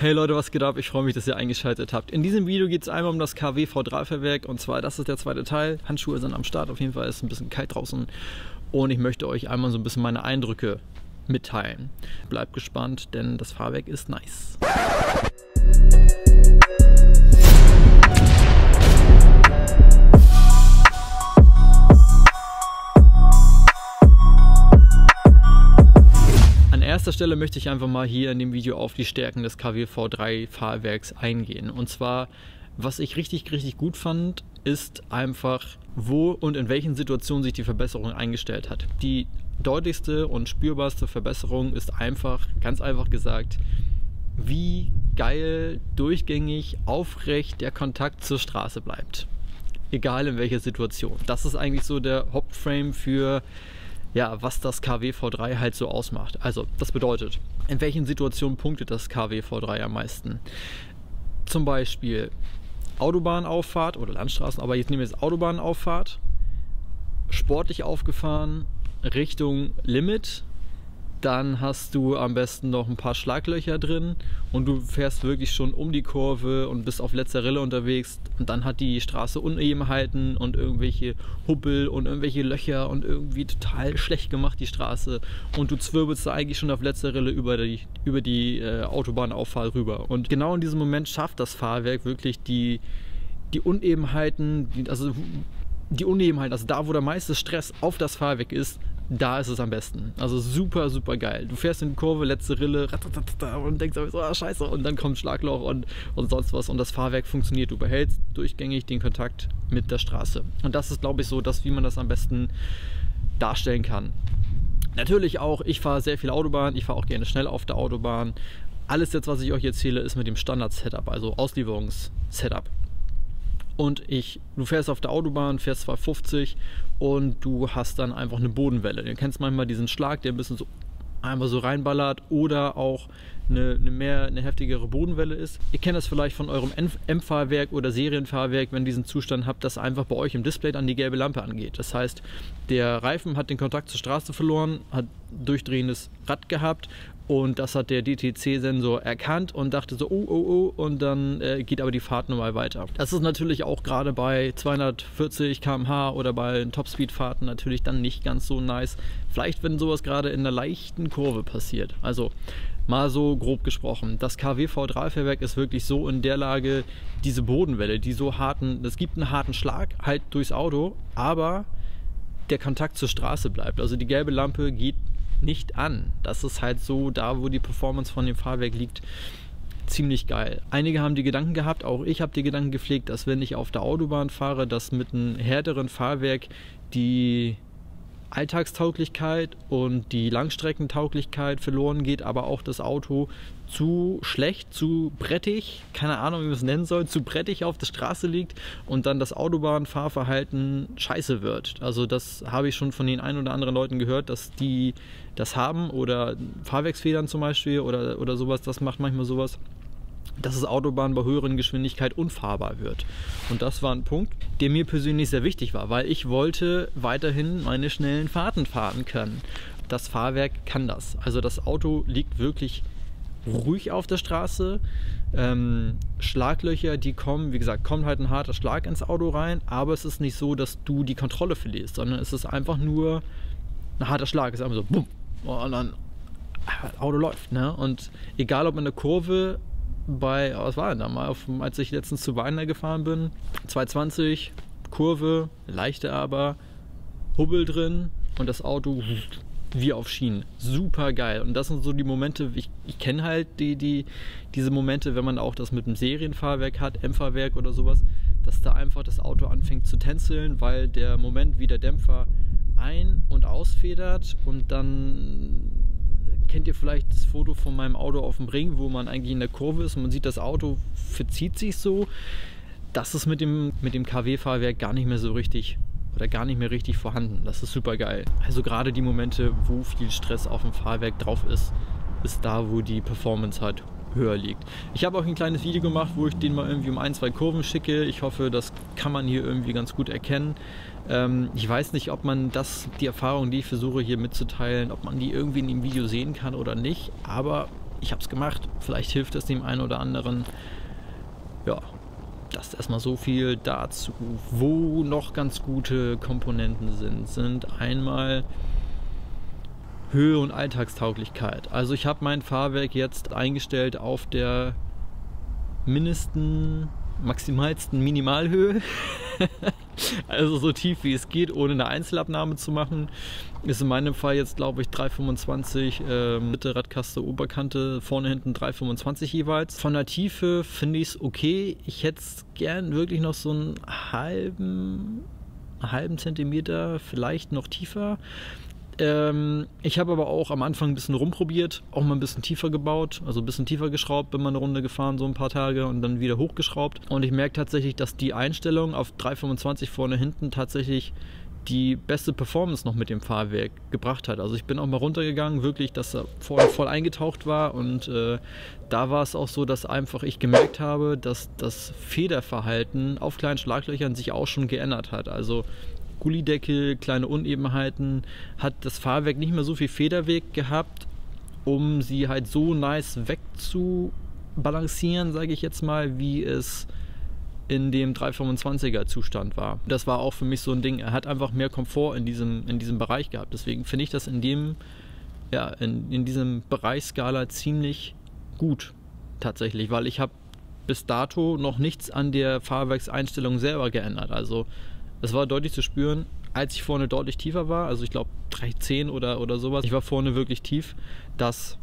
Hey Leute, was geht ab? Ich freue mich, dass ihr eingeschaltet habt. In diesem Video geht es einmal um das KW V3-Fahrwerk und zwar, das ist der zweite Teil. Handschuhe sind am Start, auf jeden Fall ist es ein bisschen kalt draußen und ich möchte euch einmal so ein bisschen meine Eindrücke mitteilen. Bleibt gespannt, denn das Fahrwerk ist nice. Erster Stelle möchte ich einfach mal hier in dem Video auf die Stärken des KW V3 Fahrwerks eingehen. Und zwar, was ich richtig, richtig gut fand, ist einfach, wo und in welchen Situationen sich die Verbesserung eingestellt hat. Die deutlichste und spürbarste Verbesserung ist einfach, ganz einfach gesagt, wie geil, durchgängig, aufrecht der Kontakt zur Straße bleibt. Egal in welcher Situation. Das ist eigentlich so der Hauptframe für ja, was das KW V3 halt so ausmacht. Also, das bedeutet, in welchen Situationen punktet das KW V3 am meisten? Zum Beispiel Autobahnauffahrt oder Landstraßen, aber jetzt nehmen wir jetzt Autobahnauffahrt, sportlich aufgefahren, Richtung Limit, dann hast du am besten noch ein paar Schlaglöcher drin und du fährst wirklich schon um die Kurve und bist auf letzter Rille unterwegs. Und dann hat die Straße Unebenheiten und irgendwelche Hubbel und irgendwelche Löcher und irgendwie total schlecht gemacht die Straße. Und du zwirbelst da eigentlich schon auf letzter Rille über die, über die äh, Autobahnauffahrt rüber. Und genau in diesem Moment schafft das Fahrwerk wirklich die, die Unebenheiten, die, also die Unebenheiten, also da wo der meiste Stress auf das Fahrwerk ist, da ist es am besten. Also super, super geil. Du fährst in die Kurve, letzte Rille und denkst so, ah, scheiße, und dann kommt Schlagloch und, und sonst was und das Fahrwerk funktioniert. Du behältst durchgängig den Kontakt mit der Straße. Und das ist, glaube ich, so, dass wie man das am besten darstellen kann. Natürlich auch, ich fahre sehr viel Autobahn, ich fahre auch gerne schnell auf der Autobahn. Alles jetzt, was ich euch erzähle, ist mit dem Standard-Setup, also Auslieferungs-Setup und ich, du fährst auf der Autobahn, fährst 250 und du hast dann einfach eine Bodenwelle. Du kennst manchmal diesen Schlag, der ein bisschen so einmal so reinballert oder auch eine, eine, mehr, eine heftigere Bodenwelle ist. Ihr kennt das vielleicht von eurem M-Fahrwerk oder Serienfahrwerk, wenn ihr diesen Zustand habt, dass einfach bei euch im Display dann die gelbe Lampe angeht. Das heißt, der Reifen hat den Kontakt zur Straße verloren, hat durchdrehendes Rad gehabt und das hat der DTC-Sensor erkannt und dachte so, oh, oh, oh, und dann äh, geht aber die Fahrt normal weiter. Das ist natürlich auch gerade bei 240 km/h oder bei Topspeed-Fahrten natürlich dann nicht ganz so nice. Vielleicht, wenn sowas gerade in einer leichten Kurve passiert. Also mal so grob gesprochen. Das KW V3-Fahrwerk ist wirklich so in der Lage, diese Bodenwelle, die so harten, es gibt einen harten Schlag halt durchs Auto, aber der Kontakt zur Straße bleibt. Also die gelbe Lampe geht nicht an. Das ist halt so da, wo die Performance von dem Fahrwerk liegt, ziemlich geil. Einige haben die Gedanken gehabt, auch ich habe die Gedanken gepflegt, dass wenn ich auf der Autobahn fahre, dass mit einem härteren Fahrwerk die Alltagstauglichkeit und die Langstreckentauglichkeit verloren geht, aber auch das Auto zu schlecht, zu brettig, keine Ahnung, wie man es nennen soll, zu brettig auf der Straße liegt und dann das Autobahnfahrverhalten scheiße wird. Also das habe ich schon von den ein oder anderen Leuten gehört, dass die das haben oder Fahrwerksfedern zum Beispiel oder, oder sowas, das macht manchmal sowas dass das Autobahn bei höheren Geschwindigkeit unfahrbar wird. Und das war ein Punkt, der mir persönlich sehr wichtig war, weil ich wollte weiterhin meine schnellen Fahrten fahren können. Das Fahrwerk kann das. Also das Auto liegt wirklich ruhig auf der Straße. Ähm, Schlaglöcher, die kommen, wie gesagt, kommt halt ein harter Schlag ins Auto rein, aber es ist nicht so, dass du die Kontrolle verlierst, sondern es ist einfach nur ein harter Schlag. Es ist einfach so, bumm, und dann das Auto läuft. Ne? Und egal ob in der Kurve bei, was war denn da mal, auf, als ich letztens zu Weiner gefahren bin, 220, Kurve, leichte aber, Hubbel drin und das Auto wie auf Schienen. Super geil. Und das sind so die Momente, ich, ich kenne halt die, die, diese Momente, wenn man auch das mit einem Serienfahrwerk hat, M-Fahrwerk oder sowas, dass da einfach das Auto anfängt zu tänzeln, weil der Moment, wie der Dämpfer ein- und ausfedert und dann kennt ihr vielleicht das Foto von meinem Auto auf dem Ring, wo man eigentlich in der Kurve ist und man sieht, das Auto verzieht sich so. Das ist mit dem, mit dem KW-Fahrwerk gar nicht mehr so richtig oder gar nicht mehr richtig vorhanden. Das ist super geil. Also gerade die Momente, wo viel Stress auf dem Fahrwerk drauf ist, ist da, wo die Performance halt höher liegt. Ich habe auch ein kleines Video gemacht, wo ich den mal irgendwie um ein, zwei Kurven schicke. Ich hoffe, das kann man hier irgendwie ganz gut erkennen. Ähm, ich weiß nicht, ob man das, die Erfahrung, die ich versuche hier mitzuteilen, ob man die irgendwie in dem Video sehen kann oder nicht. Aber ich habe es gemacht. Vielleicht hilft es dem einen oder anderen. Ja, das ist erstmal so viel dazu. Wo noch ganz gute Komponenten sind, sind einmal Höhe und Alltagstauglichkeit. Also ich habe mein Fahrwerk jetzt eingestellt auf der mindesten, maximalsten Minimalhöhe. also so tief wie es geht, ohne eine Einzelabnahme zu machen. Ist in meinem Fall jetzt, glaube ich, 3,25 äh, Mitte Radkaste, Oberkante, vorne hinten 3,25 jeweils. Von der Tiefe finde ich es okay. Ich hätte gern wirklich noch so einen halben, halben Zentimeter, vielleicht noch tiefer. Ähm, ich habe aber auch am Anfang ein bisschen rumprobiert, auch mal ein bisschen tiefer gebaut, also ein bisschen tiefer geschraubt, bin mal eine Runde gefahren, so ein paar Tage und dann wieder hochgeschraubt. Und ich merke tatsächlich, dass die Einstellung auf 325 vorne hinten tatsächlich die beste Performance noch mit dem Fahrwerk gebracht hat. Also ich bin auch mal runtergegangen, wirklich, dass er vorne voll eingetaucht war und äh, da war es auch so, dass einfach ich gemerkt habe, dass das Federverhalten auf kleinen Schlaglöchern sich auch schon geändert hat. Also Gullideckel, kleine Unebenheiten, hat das Fahrwerk nicht mehr so viel Federweg gehabt, um sie halt so nice wegzubalancieren, sage ich jetzt mal, wie es in dem 325er Zustand war. Das war auch für mich so ein Ding. Er hat einfach mehr Komfort in diesem, in diesem Bereich gehabt. Deswegen finde ich das in dem, ja, in, in diesem Bereichsskala ziemlich gut tatsächlich, weil ich habe bis dato noch nichts an der Fahrwerkseinstellung selber geändert. Also es war deutlich zu spüren, als ich vorne deutlich tiefer war, also ich glaube 310 oder, oder sowas, ich war vorne wirklich tief, dass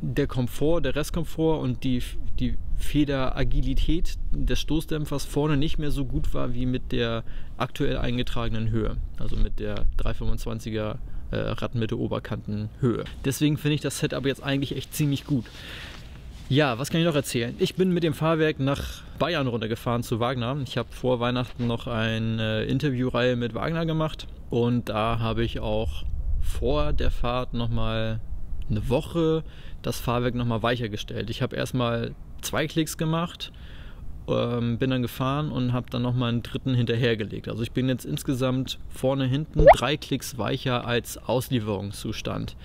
der Komfort, der Restkomfort und die, die Federagilität des Stoßdämpfers vorne nicht mehr so gut war wie mit der aktuell eingetragenen Höhe, also mit der 325er äh, Radmitte Oberkantenhöhe. Deswegen finde ich das Setup jetzt eigentlich echt ziemlich gut. Ja, was kann ich noch erzählen? Ich bin mit dem Fahrwerk nach Bayern runtergefahren zu Wagner. Ich habe vor Weihnachten noch eine Interviewreihe mit Wagner gemacht und da habe ich auch vor der Fahrt nochmal eine Woche das Fahrwerk nochmal weicher gestellt. Ich habe erstmal zwei Klicks gemacht ähm, bin dann gefahren und habe dann nochmal einen dritten hinterhergelegt. Also ich bin jetzt insgesamt vorne, hinten drei Klicks weicher als Auslieferungszustand.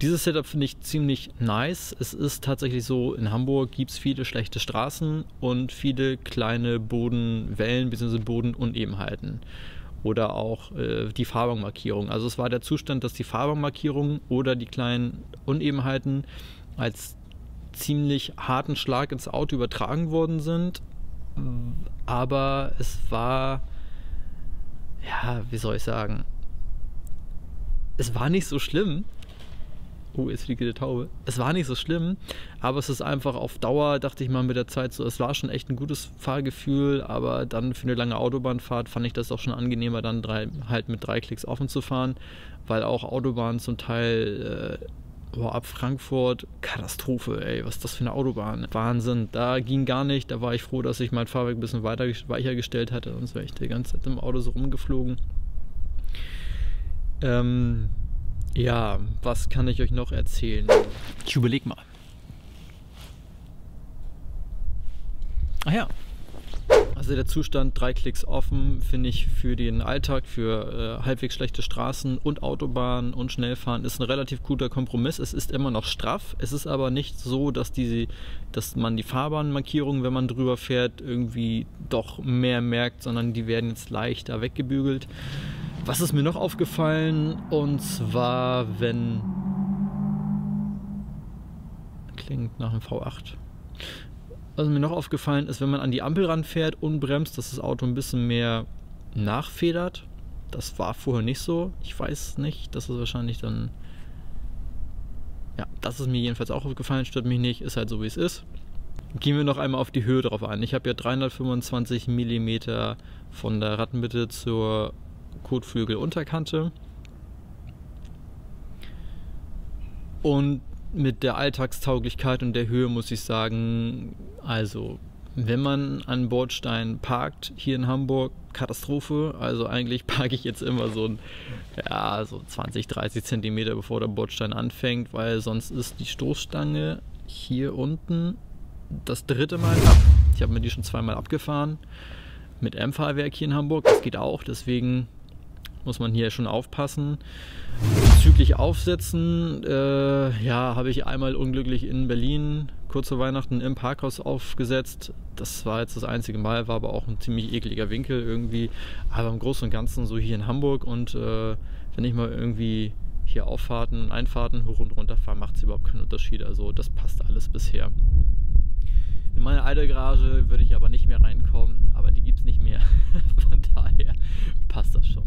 Dieses Setup finde ich ziemlich nice. Es ist tatsächlich so, in Hamburg gibt es viele schlechte Straßen und viele kleine Bodenwellen bzw. Bodenunebenheiten oder auch äh, die Fahrbahnmarkierung. Also es war der Zustand, dass die Fahrbahnmarkierung oder die kleinen Unebenheiten als ziemlich harten Schlag ins Auto übertragen worden sind aber es war, ja, wie soll ich sagen, es war nicht so schlimm. Oh, jetzt fliegt die Taube. Es war nicht so schlimm, aber es ist einfach auf Dauer, dachte ich mal mit der Zeit so, es war schon echt ein gutes Fahrgefühl, aber dann für eine lange Autobahnfahrt fand ich das auch schon angenehmer, dann drei, halt mit drei Klicks offen zu fahren, weil auch Autobahnen zum Teil äh, Boah, ab Frankfurt, Katastrophe, ey, was ist das für eine Autobahn? Wahnsinn, da ging gar nicht. Da war ich froh, dass ich mein Fahrwerk ein bisschen weiter, weicher gestellt hatte, sonst wäre ich die ganze Zeit im Auto so rumgeflogen. Ähm, ja, was kann ich euch noch erzählen? Ich überleg mal. Ach ja, also der Zustand drei Klicks offen finde ich für den Alltag, für äh, halbwegs schlechte Straßen und Autobahnen und Schnellfahren ist ein relativ guter Kompromiss. Es ist immer noch straff. Es ist aber nicht so, dass, die, dass man die Fahrbahnmarkierungen, wenn man drüber fährt, irgendwie doch mehr merkt, sondern die werden jetzt leichter weggebügelt. Was ist mir noch aufgefallen? Und zwar, wenn klingt nach einem V8 was mir noch aufgefallen ist, wenn man an die Ampel ranfährt und bremst, dass das Auto ein bisschen mehr nachfedert. Das war vorher nicht so. Ich weiß nicht. Das ist wahrscheinlich dann. Ja, das ist mir jedenfalls auch aufgefallen. Stört mich nicht. Ist halt so, wie es ist. Gehen wir noch einmal auf die Höhe drauf ein. Ich habe ja 325 mm von der Radmitte zur Kotflügelunterkante. Und mit der Alltagstauglichkeit und der Höhe muss ich sagen, also wenn man an Bordstein parkt hier in Hamburg, Katastrophe. Also eigentlich parke ich jetzt immer so, ein, ja, so 20, 30 Zentimeter bevor der Bordstein anfängt, weil sonst ist die Stoßstange hier unten das dritte Mal ab. Ich habe mir die schon zweimal abgefahren mit M-Fahrwerk hier in Hamburg. Das geht auch, deswegen muss man hier schon aufpassen. Bezüglich Aufsetzen, äh, ja, habe ich einmal unglücklich in Berlin kurz vor Weihnachten im Parkhaus aufgesetzt. Das war jetzt das einzige Mal, war aber auch ein ziemlich ekliger Winkel irgendwie. Aber im Großen und Ganzen so hier in Hamburg und äh, wenn ich mal irgendwie hier Auffahrten und Einfahrten hoch und runter fahre, macht es überhaupt keinen Unterschied. Also das passt alles bisher. In meine alte Garage würde ich aber nicht mehr reinkommen, aber die gibt es nicht mehr. Von daher passt das schon.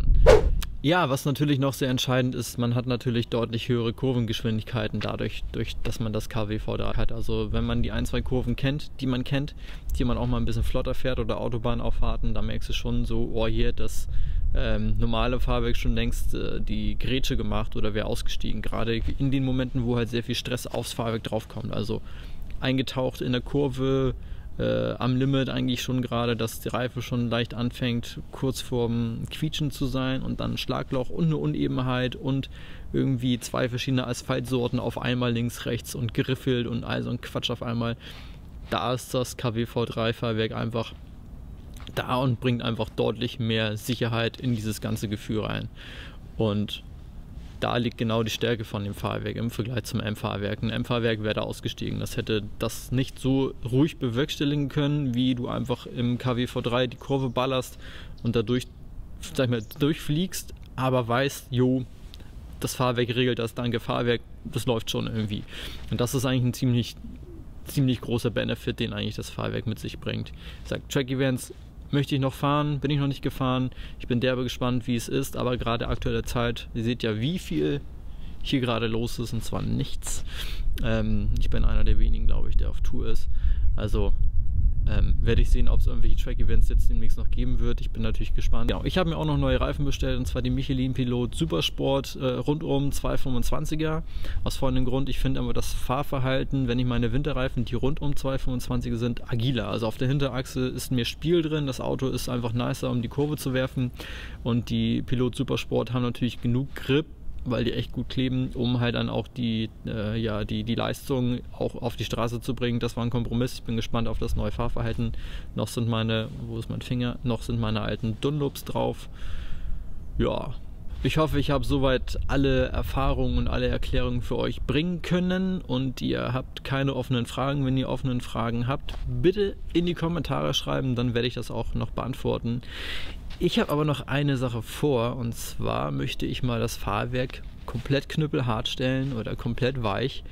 Ja, was natürlich noch sehr entscheidend ist, man hat natürlich deutlich höhere Kurvengeschwindigkeiten dadurch, durch, dass man das KWV3 hat. Also wenn man die ein, zwei Kurven kennt, die man kennt, die man auch mal ein bisschen flotter fährt oder Autobahnauffahrten, da merkst du schon so, oh hier, das ähm, normale Fahrwerk schon längst äh, die Grätsche gemacht oder wäre ausgestiegen. Gerade in den Momenten, wo halt sehr viel Stress aufs Fahrwerk draufkommt. Also eingetaucht in der Kurve, äh, am Limit eigentlich schon gerade, dass die Reife schon leicht anfängt, kurz vorm Quietschen zu sein und dann Schlagloch und eine Unebenheit und irgendwie zwei verschiedene Asphaltsorten auf einmal links, rechts und geriffelt und all so ein Quatsch auf einmal. Da ist das KWV3-Fahrwerk einfach da und bringt einfach deutlich mehr Sicherheit in dieses ganze Gefühl rein. Und da liegt genau die Stärke von dem Fahrwerk im Vergleich zum M-Fahrwerk. Ein M-Fahrwerk wäre da ausgestiegen. Das hätte das nicht so ruhig bewerkstelligen können, wie du einfach im KW-V3 die Kurve ballerst und dadurch sag ich mal, durchfliegst, aber weißt, jo, das Fahrwerk regelt das, danke Fahrwerk, das läuft schon irgendwie. Und das ist eigentlich ein ziemlich, ziemlich großer Benefit, den eigentlich das Fahrwerk mit sich bringt. Ich sage, Track Events möchte ich noch fahren, bin ich noch nicht gefahren. Ich bin derbe gespannt, wie es ist, aber gerade aktuelle Zeit, ihr seht ja, wie viel hier gerade los ist und zwar nichts. Ähm, ich bin einer der wenigen, glaube ich, der auf Tour ist. Also ähm, werde ich sehen, ob es irgendwelche Track-Events jetzt demnächst noch geben wird. Ich bin natürlich gespannt. Genau, ich habe mir auch noch neue Reifen bestellt und zwar die Michelin Pilot Supersport äh, rundum 225er. Aus folgendem Grund, ich finde aber das Fahrverhalten, wenn ich meine Winterreifen, die rundum 225er sind, agiler. Also auf der Hinterachse ist mehr Spiel drin. Das Auto ist einfach nicer, um die Kurve zu werfen. Und die Pilot Supersport haben natürlich genug Grip weil die echt gut kleben, um halt dann auch die, äh, ja, die, die Leistung auch auf die Straße zu bringen. Das war ein Kompromiss. Ich bin gespannt auf das neue Fahrverhalten. Noch sind meine, wo ist mein Finger? Noch sind meine alten Dunlops drauf. Ja, ich hoffe, ich habe soweit alle Erfahrungen und alle Erklärungen für euch bringen können und ihr habt keine offenen Fragen. Wenn ihr offenen Fragen habt, bitte in die Kommentare schreiben, dann werde ich das auch noch beantworten. Ich habe aber noch eine Sache vor und zwar möchte ich mal das Fahrwerk komplett knüppelhart stellen oder komplett weich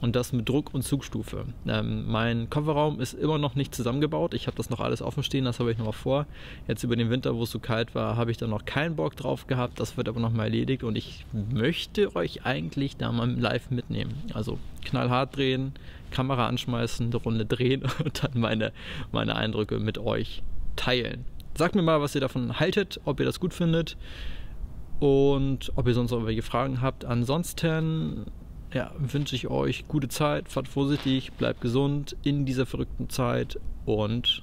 und das mit Druck und Zugstufe. Ähm, mein Kofferraum ist immer noch nicht zusammengebaut. Ich habe das noch alles offen stehen, das habe ich noch mal vor. Jetzt über den Winter, wo es so kalt war, habe ich da noch keinen Bock drauf gehabt. Das wird aber noch mal erledigt und ich möchte euch eigentlich da mal live mitnehmen. Also knallhart drehen, Kamera anschmeißen, eine Runde drehen und dann meine, meine Eindrücke mit euch teilen. Sagt mir mal, was ihr davon haltet, ob ihr das gut findet und ob ihr sonst noch welche Fragen habt. Ansonsten ja, wünsche ich euch gute Zeit, fahrt vorsichtig, bleibt gesund in dieser verrückten Zeit und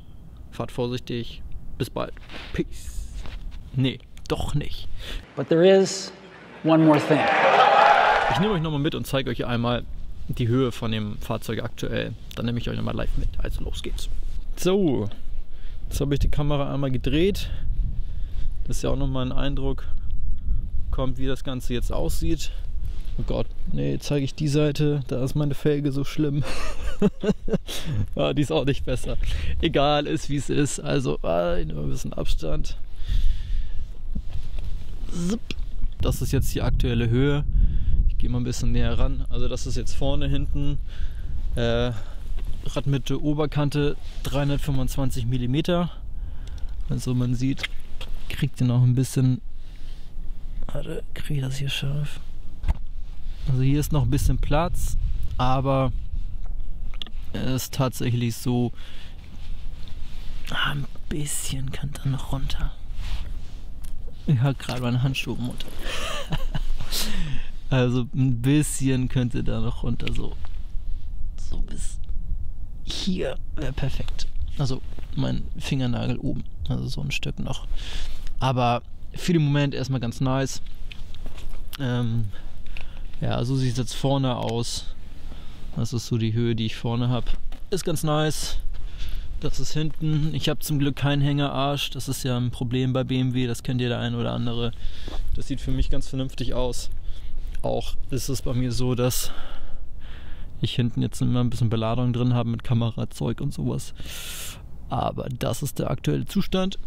fahrt vorsichtig. Bis bald. Peace. Nee, doch nicht. But there is one more thing. Ich nehme euch nochmal mit und zeige euch einmal die Höhe von dem Fahrzeug aktuell. Dann nehme ich euch nochmal live mit. Also los geht's. So, Jetzt habe ich die Kamera einmal gedreht, dass ihr auch nochmal einen Eindruck kommt, wie das Ganze jetzt aussieht. Oh Gott, nee, zeige ich die Seite, da ist meine Felge so schlimm. ah, die ist auch nicht besser. Egal, ist wie es ist. Also, ah, nur ein bisschen Abstand. Das ist jetzt die aktuelle Höhe. Ich gehe mal ein bisschen näher ran. Also, das ist jetzt vorne, hinten. Äh, Radmitte Oberkante 325 mm. Also man sieht, kriegt ihr noch ein bisschen. Warte, kriege ich das hier scharf? Also hier ist noch ein bisschen Platz, aber es ist tatsächlich so. Ah, ein bisschen kann da noch runter. Ich habe gerade meine Handschuhe im Mund. also ein bisschen könnte da noch runter, so. So bis hier wäre perfekt. Also mein Fingernagel oben. Also so ein Stück noch. Aber für den Moment erstmal ganz nice. Ähm, ja, so sieht es jetzt vorne aus. Das ist so die Höhe, die ich vorne habe. Ist ganz nice. Das ist hinten. Ich habe zum Glück keinen Hängerarsch. Das ist ja ein Problem bei BMW. Das kennt ihr der ein oder andere. Das sieht für mich ganz vernünftig aus. auch ist es bei mir so, dass ich hinten jetzt immer ein bisschen Beladung drin habe mit Kamerazeug und sowas. Aber das ist der aktuelle Zustand.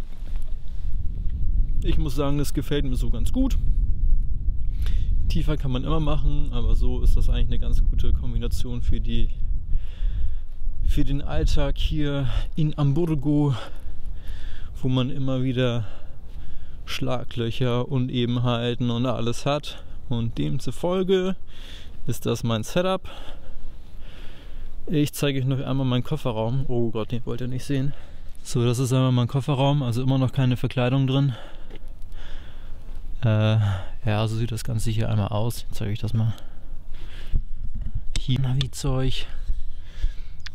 Ich muss sagen, das gefällt mir so ganz gut. Tiefer kann man immer machen, aber so ist das eigentlich eine ganz gute Kombination für die für den Alltag hier in Hamburgo, wo man immer wieder Schlaglöcher, Unebenheiten und alles hat. Und demzufolge ist das mein Setup. Ich zeige euch noch einmal meinen Kofferraum. Oh Gott, den wollt ihr nicht sehen. So, das ist einmal mein Kofferraum, also immer noch keine Verkleidung drin. Äh, ja, so sieht das Ganze hier einmal aus. Jetzt zeige ich das mal. Hier Navi-Zeug.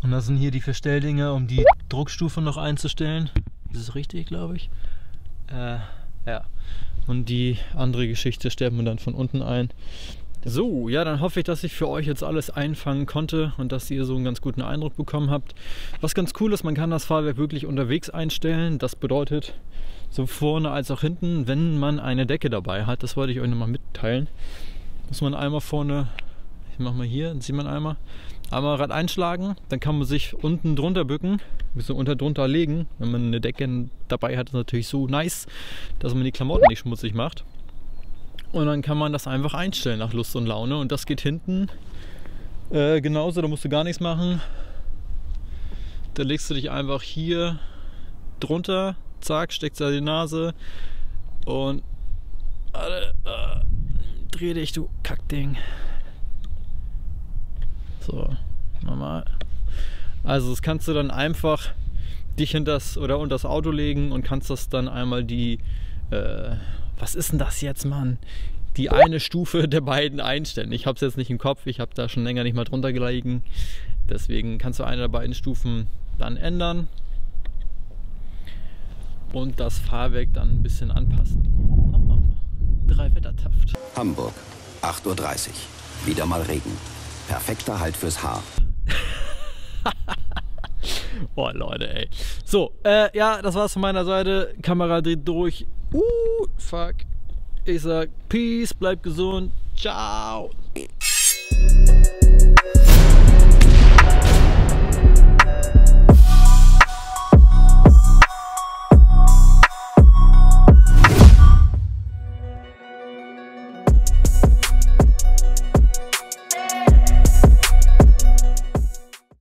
Und das sind hier die Verstelldinger, um die Druckstufe noch einzustellen. Das ist richtig, glaube ich. Äh, ja. Und die andere Geschichte stellt man dann von unten ein. So, ja, dann hoffe ich, dass ich für euch jetzt alles einfangen konnte und dass ihr so einen ganz guten Eindruck bekommen habt. Was ganz cool ist, man kann das Fahrwerk wirklich unterwegs einstellen. Das bedeutet, so vorne als auch hinten, wenn man eine Decke dabei hat, das wollte ich euch nochmal mitteilen, muss man einmal vorne, ich mache mal hier, sieht man einmal, einmal Rad einschlagen, dann kann man sich unten drunter bücken, ein bisschen unter drunter legen. Wenn man eine Decke dabei hat, ist natürlich so nice, dass man die Klamotten nicht schmutzig macht. Und dann kann man das einfach einstellen nach Lust und Laune. Und das geht hinten äh, genauso, da musst du gar nichts machen. Da legst du dich einfach hier drunter, zack, steckst da die Nase und äh, dreh dich, du Kackding. So, normal. Also das kannst du dann einfach dich in das oder unter das Auto legen und kannst das dann einmal die äh, was ist denn das jetzt, Mann? Die eine Stufe der beiden einstellen. Ich habe es jetzt nicht im Kopf, ich habe da schon länger nicht mal drunter gelegen. Deswegen kannst du eine der beiden Stufen dann ändern und das Fahrwerk dann ein bisschen anpassen. Oh, drei Wettertaft. Hamburg, 8.30 Uhr. Wieder mal Regen. Perfekter Halt fürs Haar. Boah, Leute, ey. So, äh, ja, das war's von meiner Seite. Kamera dreht durch. Uh, fuck. Ich sag Peace, bleib gesund. Ciao.